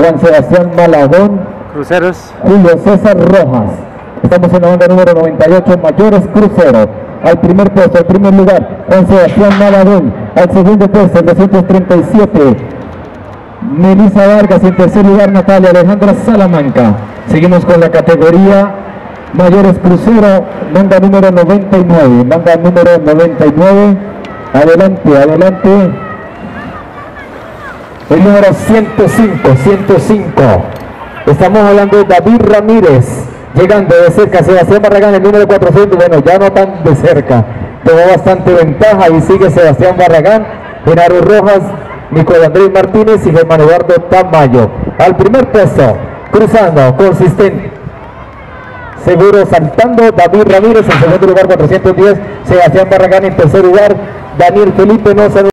Juan Sebastián Malagón, Cruceros. Julio César Rojas. Estamos en la banda número 98, Mayores Crucero. Al primer puesto, al primer lugar, Juan Sebastián Malagón. Al segundo puesto, el 237, Melissa Vargas. Y en tercer lugar, Natalia Alejandra Salamanca. Seguimos con la categoría Mayores Crucero, banda número 99. Banda número 99. Adelante, adelante. El número 105, 105. Estamos hablando de David Ramírez. Llegando de cerca, Sebastián Barragán, el número 400. Bueno, ya no tan de cerca. Tomó bastante ventaja y sigue Sebastián Barragán, Genaro Rojas, Nicolás Andrés Martínez y Germán Eduardo Tamayo. Al primer puesto, cruzando, consistente. Seguro saltando, David Ramírez en segundo lugar 410, Sebastián Barragán en tercer lugar, Daniel Felipe no